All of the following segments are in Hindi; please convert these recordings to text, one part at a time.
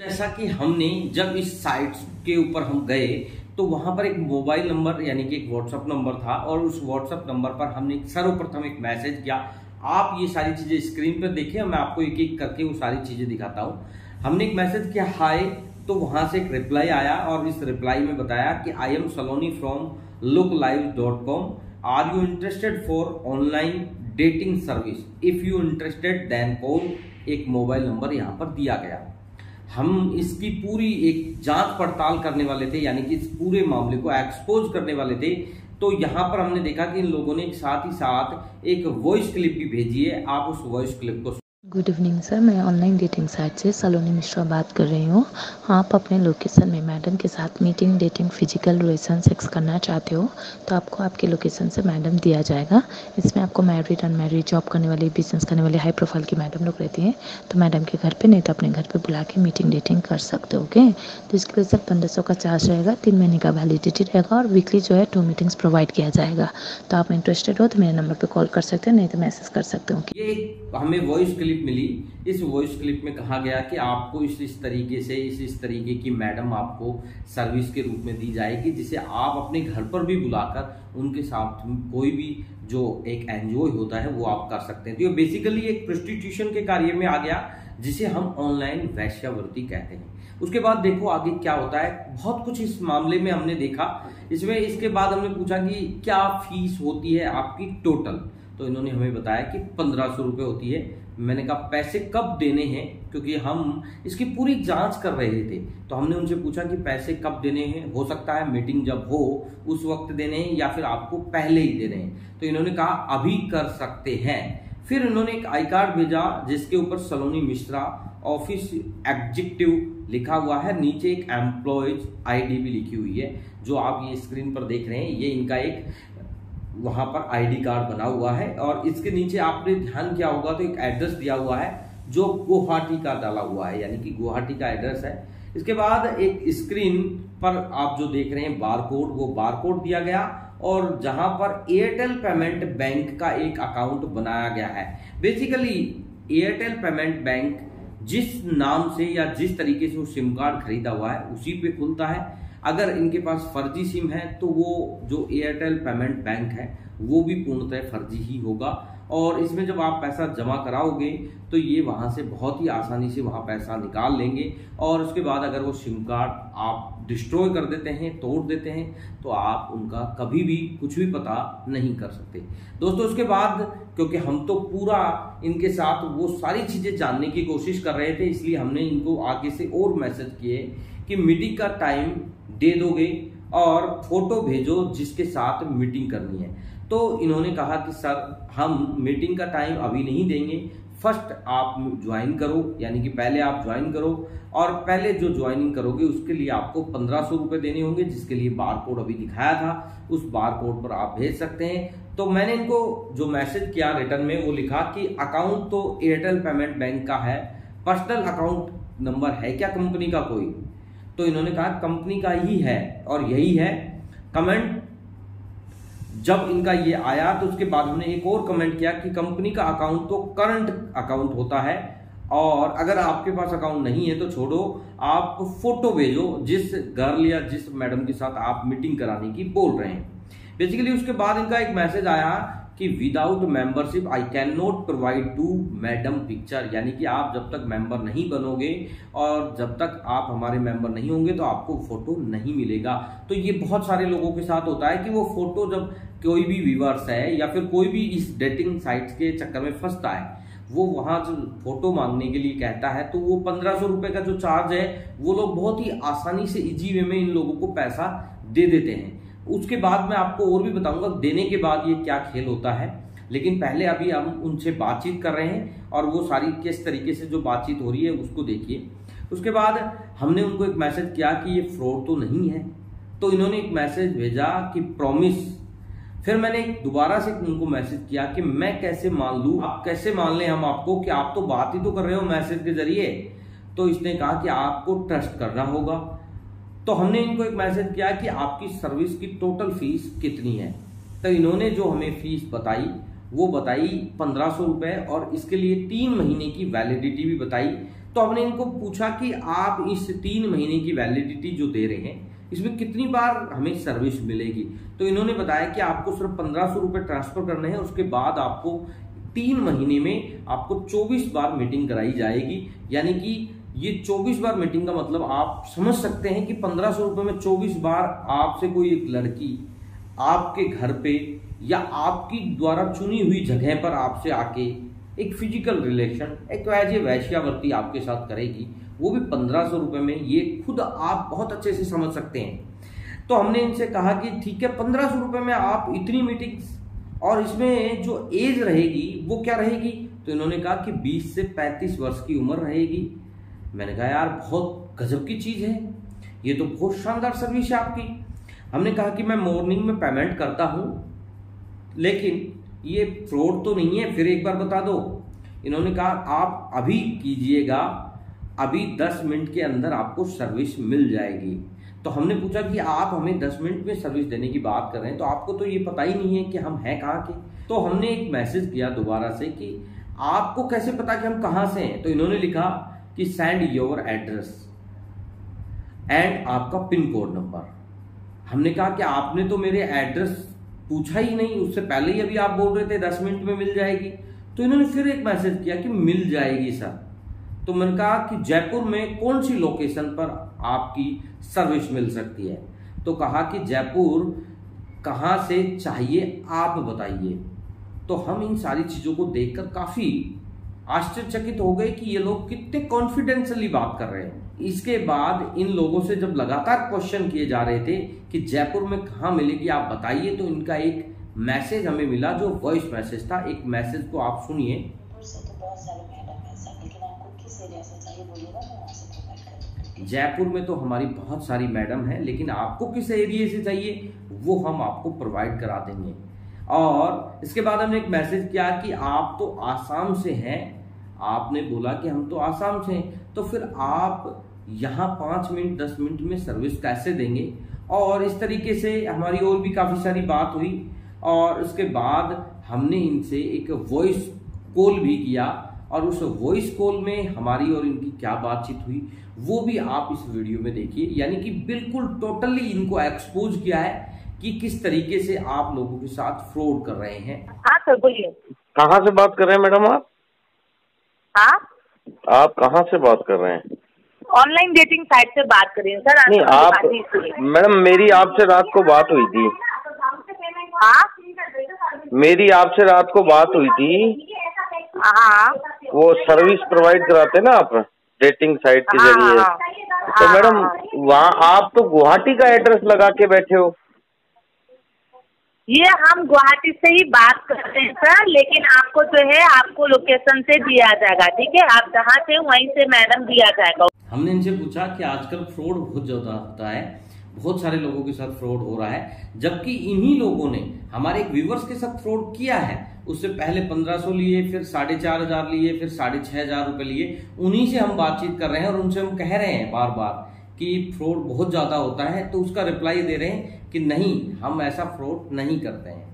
जैसा कि हमने जब इस साइट के ऊपर हम गए तो वहाँ पर एक मोबाइल नंबर यानी कि एक व्हाट्सएप नंबर था और उस व्हाट्सएप नंबर पर हमने सर्वप्रथम एक मैसेज किया। आप ये सारी चीज़ें स्क्रीन पर देखिए मैं आपको एक एक करके वो सारी चीज़ें दिखाता हूँ। हमने एक मैसेज किया हाय तो वहाँ से एक रिप्लाई आया और इस रिप्लाई में बताया कि I am Saloni from look live dot com are you interested for online dating service if you interested then call एक मोबाइल नंबर यहाँ पर दिया गया। हम इसकी पूरी एक जाँच पड़ताल करने वाले थे, यानी कि इस पूरे मामले को एक्सपोज करने वाले थे। तो यहाँ पर हमने देखा कि इन लोगों ने साथ ही साथ एक वॉइस क्लिप भी भेजी है। आप उस वॉइस क्लिप को गुड इवनिंग सर मैं ऑनलाइन डेटिंग साइट से सलोनी मिश्रा बात कर रही हूँ। आप अपने लोकेशन में मैडम के साथ meeting dating physical relation sex करना चाहते हो तो आपको आपके लोकेशन से मैडम दिया जाएगा। इसमें आपको मैरिड अनमेरिड जॉब करने वाली बिज़नेस करने वाली हाई प्रोफ़ाइल की मैडम लोग रहती हैं। तो मैडम के घर पर नहीं तो अपने घर पर बुला के मीटिंग डेटिंग कर सकते हो ओके तो इसके लिए सर पंद्रह का चार्ज रहेगा, तीन महीने का वैलिडिटी रहेगा और वीकली जो है टू मीटिंग्स प्रोवाइड किया जाएगा। तो आप इंटरेस्टेड हो तो मेरे नंबर पर कॉल कर सकते हो, नहीं तो मैसेज कर सकते हो हमें वॉइस क्लिप मिली। इस वॉइस क्लिप में कहा गया कि आपको इस इस तरीके से, इस इस तरीके की मैडम आपको सर्विस के रूप में दी जाएगी, जिसे आप अपने घर पर भी बुलाकर उनके साथ कोई भी जो एक एंजॉय होता है, वो आप कर सकते हैं। तो ये बेसिकली एक प्रोस्टिट्यूशन के कार्य में आ गया, जिसे हम ऑनलाइन वैश्यावृत्ति कहते हैं। उसके बाद देखो आगे क्या होता है। बहुत कुछ इस मामले में हमने देखा। इसमें, इसके बाद हमने पूछा कि क्या फ़ीस होती है आपकी टोटल तो इन्होंने हमें बताया कि पंद्रह सौ रुपये होती है। मैंने कहा, पैसे कब देने हैं? क्योंकि हम इसकी पूरी जाँच कर रहे थे। तो हमने उनसे पूछा कि पैसे कब देने हैं? हो सकता है मीटिंग जब हो, उस वक्त देने हैं या फिर आपको पहले ही देने हैं। तो इन्होंने कहा, अभी कर सकते हैं। फिर इन्होंने एक आई कार्ड भेजा, जिसके ऊपर सलोनी मिश्रा, ऑफ़िस एग्जिक्टिव लिखा हुआ है। नीचे एक एम्प्लॉयज़ आईडी भी लिखी हुई है, जो आप ये स्क्रीन पर देख रहे हैं। ये इनका एक वहाँ पर आईडी कार्ड बना हुआ है और इसके नीचे आपने ध्यान किया होगा तो एक एड्रेस दिया हुआ है जो गुवाहाटी का डाला हुआ है, यानी कि गुवाहाटी का एड्रेस है। इसके बाद एक स्क्रीन पर आप जो देख रहे हैं बारकोड, वो बारकोड दिया गया और जहाँ पर एयरटेल पेमेंट बैंक का एक अकाउंट बनाया गया है। बेसिकली, एयरटेल पेमेंट बैंक जिस नाम से या जिस तरीके से वो सिम कार्ड खरीदा हुआ है, उसी पे खुलता है। अगर इनके पास फर्जी सिम है तो वो जो एयरटेल पेमेंट बैंक है, वो भी पूर्णतः फर्जी ही होगा। और इसमें जब आप पैसा जमा कराओगे तो ये वहाँ से बहुत ही आसानी से वहाँ पैसा निकाल लेंगे। और उसके बाद अगर वो सिम कार्ड आप डिस्ट्रॉय कर देते हैं, तोड़ देते हैं तो आप उनका कभी भी कुछ भी पता नहीं कर सकते। दोस्तों उसके बाद, क्योंकि हम तो पूरा इनके साथ वो सारी चीज़ें जानने की कोशिश कर रहे थे, इसलिए हमने इनको आगे से और मैसेज किए कि मीटिंग का टाइम दे दोगे और फ़ोटो भेजो जिसके साथ मीटिंग करनी है। तो इन्होंने कहा कि, सर, हम मीटिंग का टाइम अभी नहीं देंगे। फ़र्स्ट आप ज्वाइन करो, यानी कि पहले आप ज्वाइन करो और पहले जो ज्वाइनिंग करोगे उसके लिए आपको पंद्रह सौ रुपये देने होंगे, जिसके लिए बार कोड अभी दिखाया था। उस बार कोड पर आप भेज सकते हैं। तो मैंने इनको जो मैसेज किया रिटर्न में, वो लिखा कि, अकाउंट तो एयरटेल पेमेंट बैंक का है। पर्सनल अकाउंट नंबर है क्या कंपनी का कोई? तो इन्होंने कहा, कंपनी का ही है और यही है कमेंट। जब इनका ये आया तो उसके बाद हमने एक और कमेंट किया कि कंपनी का अकाउंट तो करंट अकाउंट होता है और अगर आपके पास अकाउंट नहीं है तो छोड़ो, आप फ़ोटो भेजो जिस गर्ल या जिस मैडम के साथ आप मीटिंग कराने की बोल रहे हैं। बेसिकली उसके बाद इनका एक मैसेज आया कि without membership I can not provide to madam picture यानी कि आप जब तक मेंबर नहीं बनोगे और जब तक आप हमारे मेंबर नहीं होंगे तो आपको फ़ोटो नहीं मिलेगा। तो ये बहुत सारे लोगों के साथ होता है कि वो फ़ोटो जब कोई भी व्यूवर्स है या फिर कोई भी इस डेटिंग साइट्स के चक्कर में फंसता है, वो वहाँ जो फ़ोटो मांगने के लिए कहता है तो वो पंद्रह सौ रुपए का जो चार्ज है, वो लोग बहुत ही आसानी से इजी वे में इन लोगों को पैसा दे देते हैं। उसके बाद मैं आपको और भी बताऊँगा देने के बाद ये क्या खेल होता है। लेकिन पहले अभी हम उनसे बातचीत कर रहे हैं और वो सारी किस तरीके से जो बातचीत हो रही है उसको देखिए। उसके बाद हमने उनको एक मैसेज किया कि ये फ्रॉड तो नहीं है। तो इन्होंने एक मैसेज भेजा कि प्रॉमिस फिर मैंने दोबारा से उनको मैसेज किया कि मैं कैसे मान लू, आप कैसे मान लें हम आपको कि आप तो बात ही तो कर रहे हो मैसेज के ज़रिए। तो इसने कहा कि आपको ट्रस्ट करना होगा। तो हमने इनको एक मैसेज किया कि आपकी सर्विस की टोटल फ़ीस कितनी है? तो इन्होंने जो हमें फ़ीस बताई, वो बताई पंद्रह सौ रुपये और इसके लिए तीन महीने की वैलिडिटी भी बताई। तो हमने इनको पूछा कि आप इस तीन महीने की वैलिडिटी जो दे रहे हैं, इसमें कितनी बार हमें सर्विस मिलेगी? तो इन्होंने बताया कि आपको सिर्फ़ पंद्रह सौ रुपये ट्रांसफ़र करने हैं, उसके बाद आपको तीन महीने में आपको चौबीस बार मीटिंग कराई जाएगी। यानी कि ये 24 बार मीटिंग का मतलब आप समझ सकते हैं कि पंद्रह सौ रुपये में 24 बार आपसे कोई एक लड़की आपके घर पे या आपकी द्वारा चुनी हुई जगह पर आपसे आके एक फ़िज़िकल रिलेशन एक एज ए वैश्यावर्ती आपके साथ करेगी, वो भी पंद्रह सौ रुपये में, ये खुद आप बहुत अच्छे से समझ सकते हैं। तो हमने इनसे कहा कि ठीक है, पंद्रह सौ रुपये में आप इतनी मीटिंग्स और इसमें जो एज रहेगी, वो क्या रहेगी? तो इन्होंने कहा कि 20 से 35 वर्ष की उम्र रहेगी। मैंने कहा, यार, बहुत गजब की चीज़ है। ये तो बहुत शानदार सर्विस है आपकी। हमने कहा कि मैं मॉर्निंग में पेमेंट करता हूँ, लेकिन ये फ्रॉड तो नहीं है, फिर एक बार बता दो। इन्होंने कहा, आप अभी कीजिएगा, अभी 10 मिनट के अंदर आपको सर्विस मिल जाएगी। तो हमने पूछा कि आप हमें 10 मिनट में सर्विस देने की बात कर रहे हैं तो आपको तो ये पता ही नहीं है कि हम हैं कहाँ के। तो हमने एक मैसेज किया दोबारा से कि आपको कैसे पता कि हम कहाँ से हैं? तो इन्होंने लिखा कि सेंड योर एड्रेस एंड आपका पिन कोड नंबर हमने कहा कि आपने तो मेरे एड्रेस पूछा ही नहीं, उससे पहले ही अभी आप बोल रहे थे दस मिनट में मिल जाएगी। तो इन्होंने फिर एक मैसेज किया कि मिल जाएगी सर तो मैंने कहा कि जयपुर में कौन सी लोकेशन पर आपकी सर्विस मिल सकती है? तो कहा कि जयपुर कहाँ से चाहिए आप बताइए। तो हम इन सारी चीज़ों को देखकर काफ़ी आश्चर्यचकित हो गए कि ये लोग कितने कॉन्फिडेंशियली बात कर रहे हैं। इसके बाद इन लोगों से जब लगातार क्वेश्चन किए जा रहे थे कि जयपुर में कहा मिलेगी आप बताइए तो इनका एक मैसेज हमें मिला जो वॉइस मैसेज था। एक मैसेज को आप सुनिए। जयपुर में तो हमारी बहुत सारी मैडम है लेकिन आपको किस एरिए से चाहिए वो हम आपको प्रोवाइड करा देंगे। और इसके बाद हमने एक मैसेज किया कि आप तो आसाम से हैं आपने बोला कि हम तो आसाम से हैं तो फिर आप यहाँ पाँच मिनट दस मिनट में सर्विस कैसे देंगे? और इस तरीके से हमारी और भी काफ़ी सारी बात हुई और उसके बाद हमने इनसे एक वॉइस कॉल भी किया और उस वॉइस कॉल में हमारी और इनकी क्या बातचीत हुई वो भी आप इस वीडियो में देखिए। यानी कि बिल्कुल टोटली इनको एक्सपोज किया है कि किस तरीके से आप लोगों के साथ फ्रॉड कर रहे हैं। हाँ सर बोलिए। कहाँ से बात कर रहे हैं मैडम आप? हाँ? आप कहाँ से बात कर रहे हैं? ऑनलाइन डेटिंग साइट से बात कर रही हूँ सर नहीं आप ही इसलिए। मैडम मेरी आपसे रात को बात हुई थी। हाँ? मेरी आपसे रात को बात हुई थी। हाँ। वो सर्विस प्रोवाइड कराते ना आप डेटिंग साइट के हाँ, ज़रिए। हाँ, तो मैडम। वहाँ आप तो गुवाहाटी का एड्रेस लगा के बैठे हो। ये हम गुवाहाटी से ही बात कर रहे हैं, सर, लेकिन आपको जो है, आपको लोकेशन से दिया जाएगा, ठीक है? आप जहाँ से वहीं से मैडम दिया जाएगा। हमने इनसे पूछा कि आजकल फ्रॉड बहुत ज़्यादा होता है, बहुत सारे लोगों के साथ फ्रॉड हो रहा है, जबकि इन्हीं लोगों ने हमारे एक व्यूवर्स के साथ फ्रॉड किया है। उससे पहले 1500 लिए, फिर साढ़े चार हज़ार लिए, फिर साढ़े छह हज़ार रुपए लिए। उन्हीं से हम बातचीत कर रहे हैं और उनसे हम कह रहे हैं बार बार कि फ्रॉड बहुत ज़्यादा होता है तो उसका रिप्लाई दे रहे हैं कि नहीं हम ऐसा फ्रॉड नहीं करते हैं।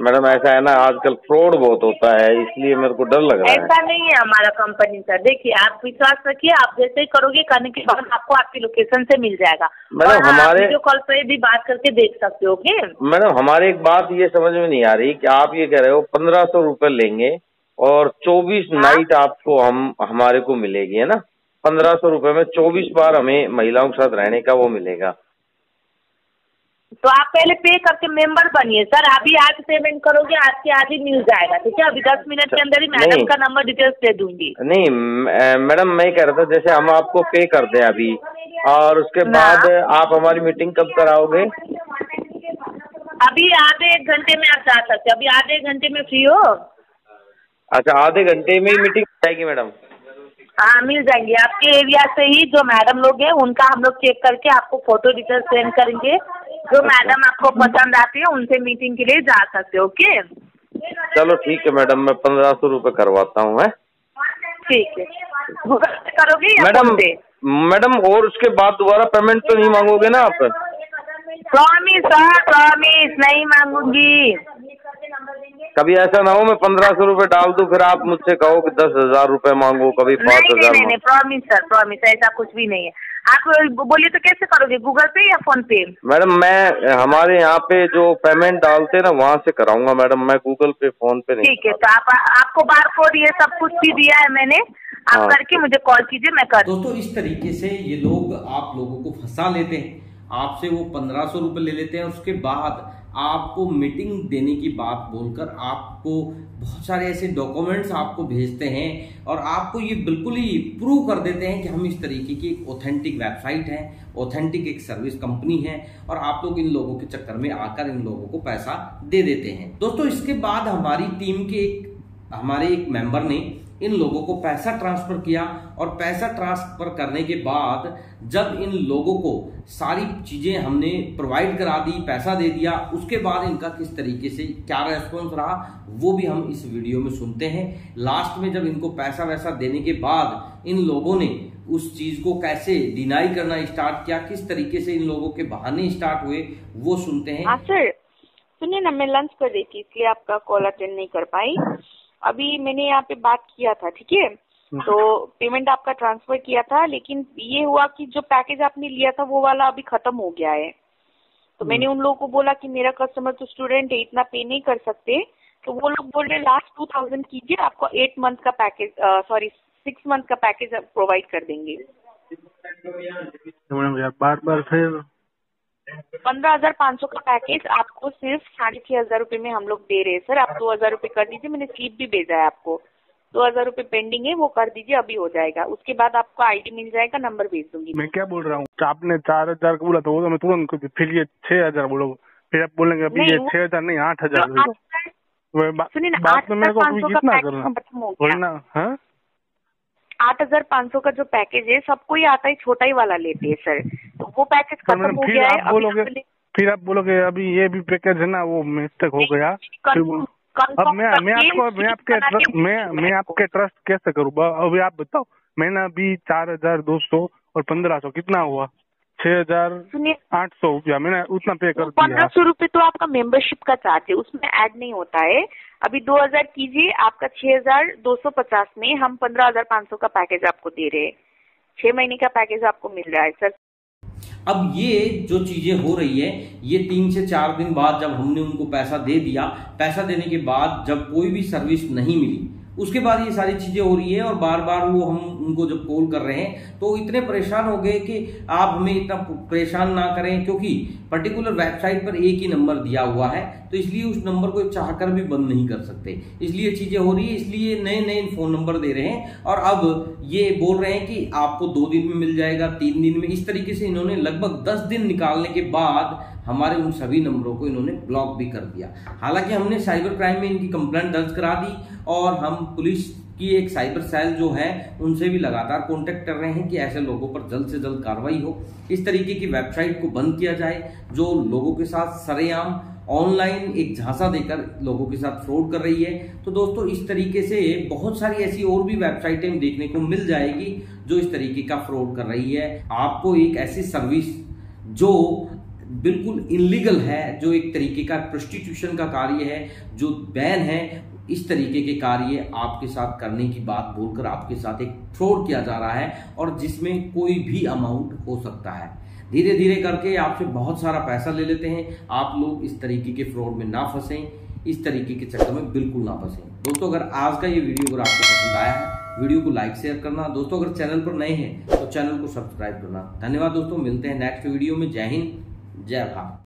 मैडम ऐसा है ना आजकल फ्रॉड बहुत होता है इसलिए मेरे को डर लग रहा है। ऐसा नहीं है हमारा कंपनी सर देखिए आप विश्वास रखिए आप जैसे ही करोगे करने के बाद आपको आपकी लोकेशन से मिल जाएगा। मैडम, हाँ, हमारे- वीडियो कॉल पे भी बात करके देख सकते हो ओके मैडम हमारी एक बात ये समझ में नहीं आ रही कि आप ये कह रहे हो पंद्रह सौ रुपये लेंगे और चौबीस हाँ। नाइट आपको हम हमारे को मिलेगी है ना? पंद्रह सौ रुपये में चौबीस बार हमें महिलाओं के साथ रहने का वो मिलेगा। तो आप पहले पे करके मेंबर बनिए। सर अभी आज पेमेंट करोगे आज के आज ही मिल जाएगा ठीक है? अभी दस मिनट के अंदर ही मैडम का नंबर डिटेल्स दे दूँगी। नहीं मैडम मैं कह रहा था जैसे हम आपको पे कर दें अभी और उसके। बाद आप हमारी मीटिंग कब कराओगे? अभी आधे एक घंटे में आप जा सकते हो। अभी आधे घंटे में फ्री हो। अच्छा आधे घंटे में ही मीटिंग जाएगी मैडम हाँ मिल जाएँगे। आपके एरिया से ही जो मैडम लोग हैं उनका हम लोग चेक करके आपको फ़ोटो डिटेल सेंड करेंगे। जो मैडम आपको पसंद आती है उनसे मीटिंग के लिए जा सकते हो ओके चलो ठीक है मैडम मैं पंद्रह सौ रुपये करवाता हूँ है? ठीक है। करोगे मैडम मैडम और उसके बाद दोबारा पेमेंट तो नहीं मांगोगे ना आप? प्रॉमिस सर प्रॉमिस नहीं मांगूँगी। कभी ऐसा ना हो मैं पंद्रह सौ रुपये डाल दूँ फिर आप मुझसे कहो कि दस हज़ार रुपये मांगो कभी पाँच हज़ार प्रॉमिस सर प्रॉमिस ऐसा कुछ भी नहीं है। आप बोलिए तो कैसे करोगे? गूगल पे या फ़ोन पे मैडम मैं हमारे यहाँ पे जो पेमेंट डालते हैं ना वहाँ से कराऊँगा मैडम। मैं गूगल पे फ़ोन पे नहीं ठीक है तो आप आपको बार कोड ये सब कुछ भी दिया है मैंने। आप हाँ। करके मुझे कॉल कीजिए मैं कर दोस्तों इस तरीके से ये लोग आप लोगों को फंसा लेते हैं। आपसे वो पंद्रह सौ रूपए ले लेते हैं उसके बाद आपको मीटिंग देने की बात बोलकर आपको बहुत सारे ऐसे डॉक्यूमेंट्स आपको भेजते हैं और आपको ये बिल्कुल ही प्रूव कर देते हैं कि हम इस तरीके की एक ऑथेंटिक वेबसाइट है ऑथेंटिक एक सर्विस कंपनी है और आप लोग इन लोगों के चक्कर में आकर इन लोगों को पैसा दे देते हैं। दोस्तों, इसके बाद हमारी टीम के एक, हमारे एक मेंबर ने इन लोगों को पैसा ट्रांसफ़र किया और पैसा ट्रांसफ़र करने के बाद जब इन लोगों को सारी चीज़ें हमने प्रोवाइड करा दी, पैसा दे दिया, उसके बाद इनका किस तरीके से, क्या रेस्पॉन्स रहा, वो भी हम इस वीडियो में सुनते हैं। लास्ट में जब इनको पैसा वैसा देने के बाद इन लोगों ने उस चीज़ को कैसे डिनाई करना स्टार्ट किया, किस तरीके से इन लोगों के बहाने स्टार्ट हुए, वो सुनते हैं। हाँ सुनिए ना, मैं लंच कर रही थी, इसलिए आपका कॉल अटेंड नहीं कर पाई। अभी मैंने यहाँ पे बात किया था ठीक है? तो पेमेंट आपका ट्रांसफ़र किया था लेकिन ये हुआ कि जो पैकेज आपने लिया था वो वाला अभी खत्म हो गया है। तो मैंने उन लोगों को बोला कि मेरा कस्टमर तो स्टूडेंट है इतना पे नहीं कर सकते। तो वो लोग बोल रहे लास्ट टू थाउज़ेंड कीजिए आपको एट मंथ का पैकेज सॉरी सिक्स मंथ का पैकेज प्रोवाइड कर देंगे। मैडम यार बार बार फिर पंद्रह हज़ार पाँच सौ का पैकेज आपको सिर्फ़ साढ़े छह हज़ार रूपए में हम लोग दे रहे हैं सर। आप दो हज़ार रूपए कर दीजिए मैंने स्लिप भी भेजा है आपको। दो हज़ार रूपए पेंडिंग है वो कर दीजिए अभी हो जाएगा। उसके बाद आपको आईडी मिल जाएगा नंबर भेज दूँगी। मैं क्या बोल रहा हूँ? आपने चार हज़ार का बोला था वो तो मैं तुरंत फिर ये छह हज़ार बोलो। फिर आप बोलेंगे अभी ये छह हज़ार नहीं आठ तो हज़ार सुनिए ना आठ हज़ार पाँच सौ का पैकेज खत्म हो गया। आठ हज़ार पाँच सौ का जो पैकेज है सबको ही आता है छोटा ही वाला लेते हैं सर तो वो पैकेज तो खत्म हो गया है आप बोलोगे फिर आप बोलोगे अभी ये भी पैकेज है ना वो मिस्टेक हो गया। अब मैं मैं आपको मैं आपके ट्रस्ट मैं मैं आपके ट्रस्ट कैसे करूँ? अभी आप बताओ मैंने अभी चार हज़ार दो सौ और पंद्रह सौ कितना हुआ? छह हज़ार सुनिए। आठ सौ रुपया मैंने उतना पे कर पंद्रह सौ रुपये तो आपका मेंबरशिप का चार्ज है उसमें ऐड नहीं होता है। अभी दो हज़ार कीजिए आपका छह हज़ार दो सौ पचास में हम पंद्रह हज़ार पाँच सौ का पैकेज आपको दे रहे हैं। छह महीने का पैकेज आपको मिल रहा है सर अब ये जो चीज़ें हो रही है ये तीन से चार दिन बाद जब हमने उनको पैसा दे दिया पैसा देने के बाद जब कोई भी सर्विस नहीं मिली उसके बाद ये सारी चीज़ें हो रही है और बार बार वो हम उनको जब कॉल कर रहे हैं तो इतने परेशान हो गए कि आप हमें इतना परेशान ना करें, क्योंकि पर्टिकुलर वेबसाइट पर एक ही नंबर दिया हुआ है तो इसलिए उस नंबर को चाहकर भी बंद नहीं कर सकते। इसलिए चीज़ें हो रही है, इसलिए नए नए फ़ोन नंबर दे रहे हैं, और अब ये बोल रहे हैं कि आपको दो दिन में मिल जाएगा, तीन दिन में। इस तरीके से इन्होंने लगभग दस दिन निकालने के बाद हमारे उन सभी नंबरों को इन्होंने ब्लॉक भी कर दिया। हालाँकि हमने साइबर क्राइम में इनकी कंप्लेंट दर्ज करा दी और हम पुलिस की एक साइबर सेल जो है, उनसे भी लगातार कांटेक्ट कर रहे हैं कि ऐसे लोगों पर जल्द से जल्द कार्रवाई हो। इस तरीके की वेबसाइट को बंद किया जाए, जो लोगों के साथ सरेआम ऑनलाइन एक झांसा देकर लोगों के साथ फ्रॉड कर रही है। तो दोस्तों, इस तरीके से बहुत सारी ऐसी और भी वेबसाइटें देखने को मिल जाएगी, जो इस तरीके का फ्रॉड कर रही है। आपको एक ऐसी सर्विस जो बिल्कुल इनलीगल है, जो एक तरीके का प्रोस्टिट्यूशन का कार्य है, जो बैन है, इस तरीके के कार्य आपके साथ करने की बात बोलकर आपके साथ एक फ्रॉड किया जा रहा है और जिसमें कोई भी अमाउंट हो सकता है। धीरे धीरे करके आपसे बहुत सारा पैसा ले लेते हैं। आप लोग इस तरीके के फ्रॉड में ना फंसें, इस तरीके के चक्कर में बिल्कुल ना फंसें। दोस्तों, अगर आज का ये वीडियो अगर आपको पसंद आया है, वीडियो को लाइक शेयर करना। दोस्तों, अगर चैनल पर नए हैं तो चैनल को सब्सक्राइब करना। धन्यवाद दोस्तों, मिलते हैं नेक्स्ट वीडियो में। जय हिंद। जय भारत